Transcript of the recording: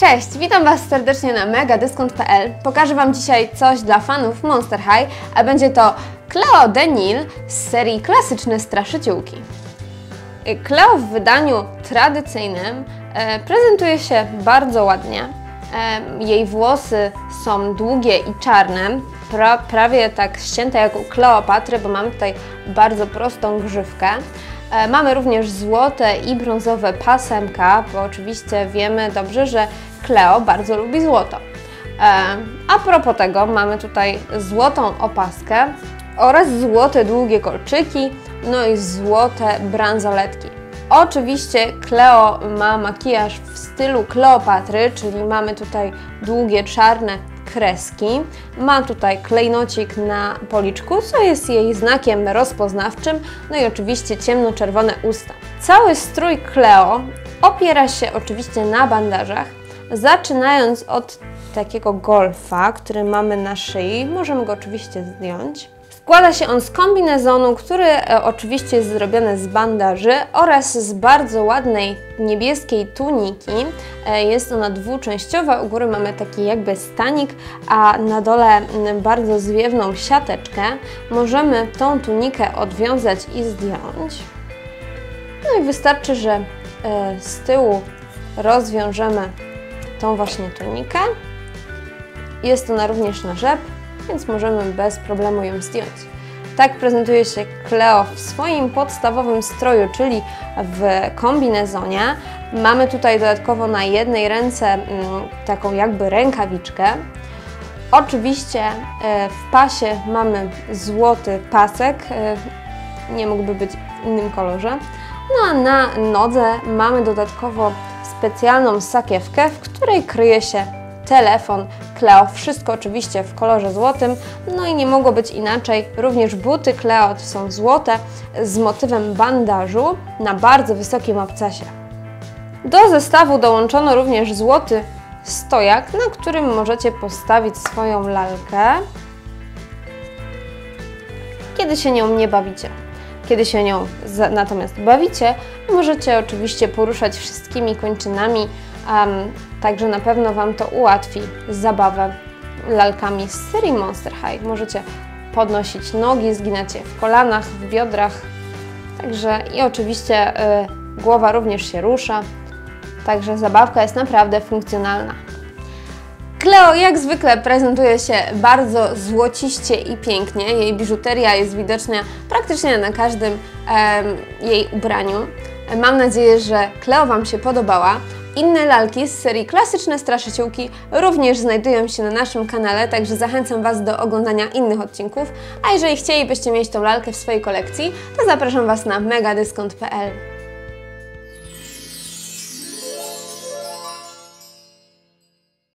Cześć, witam Was serdecznie na megadyskont.pl. Pokażę Wam dzisiaj coś dla fanów Monster High, a będzie to Cleo Denil z serii Klasyczne Straszyciółki. Cleo w wydaniu tradycyjnym e, prezentuje się bardzo ładnie. E, jej włosy są długie i czarne, pra, prawie tak ścięte jak u Kleopatry, bo mamy tutaj bardzo prostą grzywkę. E, Mamy również złote i brązowe pasemka, bo oczywiście wiemy dobrze, że Cleo bardzo lubi złoto. E, A propos tego, mamy tutaj złotą opaskę oraz złote długie kolczyki, no i złote bransoletki. Oczywiście Cleo ma makijaż w stylu Kleopatry, czyli mamy tutaj długie czarne kreski. Ma tutaj klejnocik na policzku, co jest jej znakiem rozpoznawczym, no i oczywiście ciemnoczerwone usta. Cały strój Cleo opiera się oczywiście na bandażach, zaczynając od takiego golfa, który mamy na szyi. Możemy go oczywiście zdjąć. Składa się on z kombinezonu, który e, oczywiście jest zrobiony z bandaży oraz z bardzo ładnej niebieskiej tuniki. E, jest ona dwuczęściowa, u góry mamy taki jakby stanik, a na dole bardzo zwiewną siateczkę. Możemy tą tunikę odwiązać i zdjąć. No i wystarczy, że e, z tyłu rozwiążemy tą właśnie tunikę. Jest ona również na rzep, więc możemy bez problemu ją zdjąć. Tak prezentuje się Cleo w swoim podstawowym stroju, czyli w kombinezonie. Mamy tutaj dodatkowo na jednej ręce mm, taką jakby rękawiczkę. Oczywiście e, w pasie mamy złoty pasek, e, nie mógłby być w innym kolorze. No a na nodze mamy dodatkowo specjalną sakiewkę, w której kryje się telefon Cleo. Wszystko oczywiście w kolorze złotym. No i nie mogło być inaczej. Również buty Cleo są złote z motywem bandażu na bardzo wysokim obcasie. Do zestawu dołączono również złoty stojak, na którym możecie postawić swoją lalkę, kiedy się nią nie bawicie. Kiedy się nią natomiast bawicie, możecie oczywiście poruszać wszystkimi kończynami, um, także na pewno Wam to ułatwi zabawę lalkami z serii Monster High. Możecie podnosić nogi, zginać je w kolanach, w biodrach, także i oczywiście y, głowa również się rusza, także zabawka jest naprawdę funkcjonalna. Cleo jak zwykle prezentuje się bardzo złociście i pięknie. Jej biżuteria jest widoczna praktycznie na każdym jej ubraniu. Mam nadzieję, że Cleo Wam się podobała. Inne lalki z serii Klasyczne Straszyciółki również znajdują się na naszym kanale, także zachęcam Was do oglądania innych odcinków. A jeżeli chcielibyście mieć tą lalkę w swojej kolekcji, to zapraszam Was na megadyskont.pl.